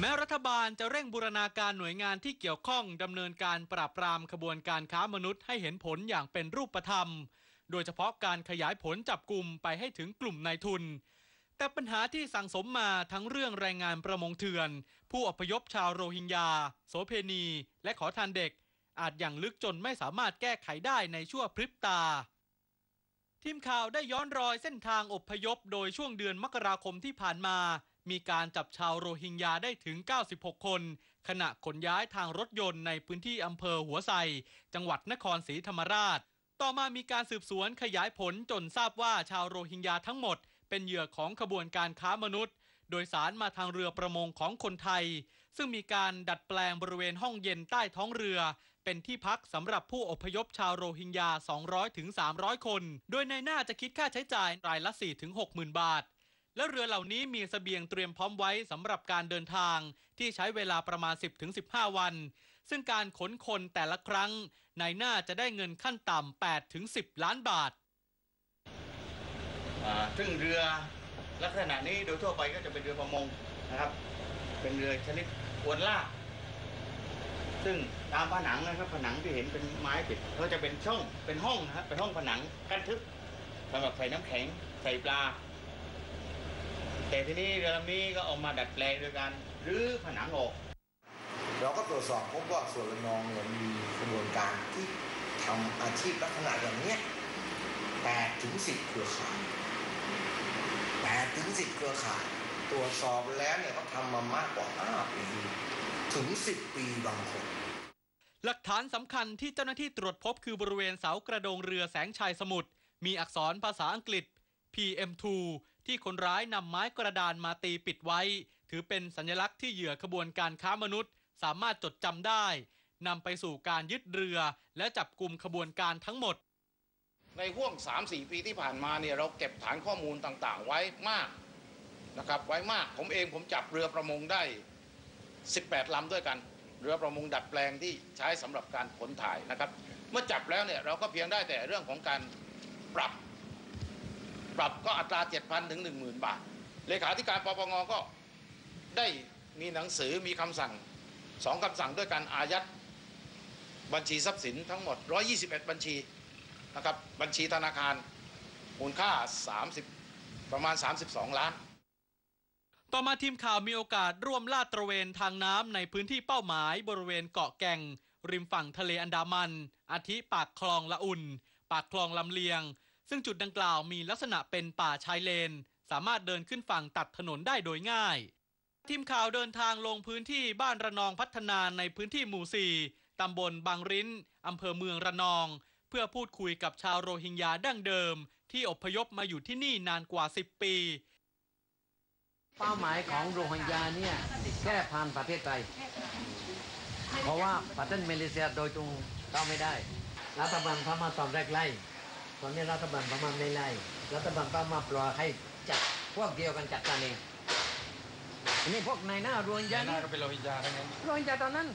แม้รัฐบาลจะเร่งบูรณาการหน่วยงานที่เกี่ยวข้องดำเนินการปราบปรามขบวนการค้ามนุษย์ให้เห็นผลอย่างเป็นรูปธรรม โดยเฉพาะการขยายผลจับกลุ่มไปให้ถึงกลุ่มนายทุน แต่ปัญหาที่สั่งสมมาทั้งเรื่องแรงงานประมงเถื่อน ผู้อพยพชาวโรฮิงญา โสเพณี และขอทานเด็ก อาจอย่างลึกจนไม่สามารถแก้ไขได้ในชั่วพริบตา ทีมข่าวได้ย้อนรอยเส้นทางอพยพ โดยช่วงเดือนมกราคมที่ผ่านมา มีการจับชาวโรฮิงญาได้ถึง 96 คน ขณะขนย้ายทางรถยนต์ในพื้นที่อำเภอหัวไซจังหวัดนครศรีธรรมราช ต่อมามีการสืบสวนขยายผลจนทราบว่าชาวโรฮิงญาทั้งหมด เป็นเหยื่อของขบวนการค้ามนุษย์ โดยสารมาทางเรือประมงของคนไทย ซึ่งมีการดัดแปลงบริเวณห้องเย็นใต้ท้องเรือเป็นที่พักสำหรับผู้อพยพชาวโรฮิงญา 200ถึง300 คน โดยในหน้าจะคิดค่าใช้จ่ายรายละ4ถึง60,000 บาท และเรือเหล่านี้มีเสบียงเตรียมพร้อมไว้สำหรับการเดินทางที่ใช้เวลาประมาณ 10ถึง15 วัน ซึ่งการขนคนแต่ละครั้งในหน้าจะได้เงินขั้นต่ำ8ถึง10 ล้านบาทาซึ่งเรือลักษณะนี้โดยทั่วไปก็จะเป็นเรือประมงนะครับ เป็นเรือชนิดอวนลาก ซึ่งตามผนังนะครับผนังที่เห็นเป็นไม้ปิดก็จะเป็นช่องเป็นห้องนะครับเป็นห้องผนังกั้นทึบสำหรับใส่น้ำแข็งใส่ปลา แต่ทีนี้เรือลำนี้ก็เออกมาดัดแปลงโดยการรื้อผนังออก เราก็ตรวจสอบพบว่าส่วนระนองเนี่ยมีกระบวนการที่ทำอาชีพลักษณะอย่างเนี้ย8ถึง10เครือข่าย8ถึง10เครือข่ายตรวจสอบแล้วเนี่ยเขาทำมามากกว่า5ปีถึง10ปีบางคนหลักฐานสำคัญที่เจ้าหน้าที่ตรวจพบคือบริเวณเสากระโดงเรือแสงชัยสมุทรมีอักษรภาษาอังกฤษ PM2 ที่คนร้ายนำไม้กระดานมาตีปิดไว้ ถือเป็นสัญลักษณ์ที่เหยื่อขบวนการค้ามนุษย์ สามารถจดจำได้นำไปสู่การยึดเรือ และจับกลุ่มขบวนการทั้งหมด ในห่วง 3-4 ปีที่ผ่านมาเนี่ยเราเก็บฐานข้อมูลต่างๆ ไว้มากนะครับไว้มากผมเองผมจับเรือประมงได้ 18ลำด้วยกัน เรือประมงดัดแปลงที่ใช้สำหรับการขนถ่ายนะครับ เมื่อจับแล้วเนี่ยเราก็เพียงได้แต่เรื่องของการปรับ ปรับก็อัตรา 7,000 ถึง 10,000 บาท เลขาธิการปปงก็ได้มีหนังสือมีคำสั่งสองคำสั่งด้วยการอายัดบัญชีทรัพย์สินทั้งหมด 121 บัญชีนะครับบัญชีธนาคารมูลค่า 30 ประมาณ 32 ล้านต่อมาทีมข่าวมีโอกาสร่วมลาดตระเวนทางน้ำในพื้นที่เป้าหมายบริเวณเกาะแก่ง ริมฝั่งทะเลอันดามัน อาทิปากคลองละอุ่น ปากคลองลำเลียง ซึ่งจุดดังกล่าวมีลักษณะเป็นป่าชายเลน สามารถเดินขึ้นฝั่งตัดถนนได้โดยง่าย ทีมข่าวเดินทางลงพื้นที่บ้านระนองพัฒนาในพื้นที่หมู่ 4 ตำบลบางริ้น อำเภอเมืองระนอง เพื่อพูดคุยกับชาวโรฮิงญาดั้งเดิม ที่อพยพมาอยู่ที่นี่นานกว่า 10 ปี เป้าหมายของโรฮิงญาเนี่ยแค่ผ่านประเทศไทย เพราะว่าประเทศมาเลเซียโดยตรงเข้าไม่ได้รัฐบาลพม่าตอนแรกไล่ ตอนนี้รัฐบาลพม่าไม่ไล่รัฐบาลพม่าปล่อยให้จัดพวกเดียวกันจัดการเองอันนี้พวกนายหน้าโรฮิงญานี่ก็เป็นโรฮิงญาทั้งนั้นโรฮิงญาตอนนั้น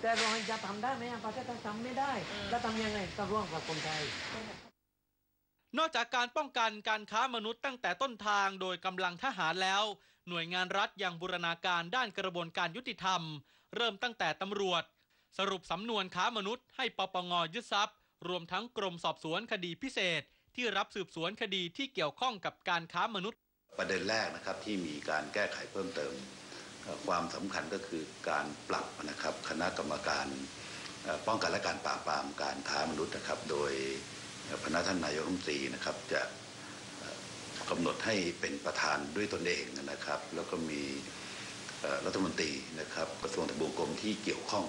แต่โรฮิงญาทำได้ไหมอะประเทศไทยทำไม่ได้ แล้วทำยังไงต้องร่วมกับคนไทยนอกจากการป้องกันการค้ามนุษย์ตั้งแต่ต้นทางโดยกำลังทหารแล้ว หน่วยงานรัฐยังบูรณาการด้านกระบวนการยุติธรรม เริ่มตั้งแต่ตำรวจ สรุปสำนวนค้ามนุษย์ให้ปปงยึดทรัพย์ รวมทั้งกรมสอบสวนคดีพิเศษ ที่รับสืบสวนคดีที่เกี่ยวข้องกับการค้ามนุษย์ ประเด็นแรกนะครับที่มีการแก้ไขเพิ่มเติม ความสำคัญก็คือการปรับนะครับคณะกรรมการป้องกันและการปราบปรามการค้ามนุษย์นะครับ โดยพนักท่านนายกรัฐมนตรีนะครับจะกำหนดให้เป็นประธานด้วยตนเองนะครับ แล้วก็มีรัฐมนตรีนะครับ กระทรวงทบวงกรมที่เกี่ยวข้อง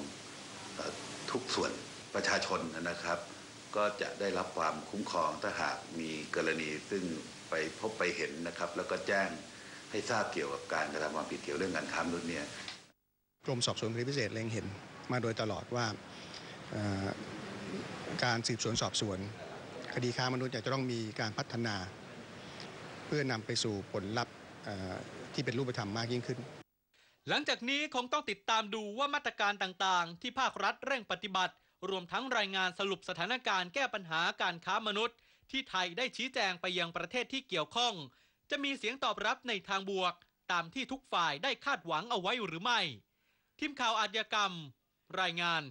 ทุกส่วนประชาชนนะครับ ก็จะได้รับความคุ้มครองถ้าหากมีกรณีซึ่งไปพบไปเห็นนะครับ แล้วก็แจ้งให้ทราบเกี่ยวกับการกระทำความผิดเกี่ยวเรื่องการค้ามนุษย์เนี่ยกรมสอบสวนคดีพิเศษเล็งเห็นมาโดยตลอดว่าเอ่อการสืบสวนสอบสวน คดีค้ามนุษย์เนี่ยจะต้องมีการพัฒนา เพื่อนำไปสู่ผลลัพธ์เอ่อที่เป็นรูปธรรมมากยิ่งขึ้น หลังจากนี้คงต้องติดตามดูว่ามาตรการต่างๆ ที่ภาครัฐเร่งปฏิบัติ รวมทั้งรายงานสรุปสถานการณ์แก้ปัญหาการค้ามนุษย์ ที่ไทยได้ชี้แจงไปยังประเทศที่เกี่ยวข้อง จะมีเสียงตอบรับในทางบวก ตามที่ทุกฝ่ายได้คาดหวังเอาไว้หรือไม่ ทีมข่าวอาชญากรรม รายงาน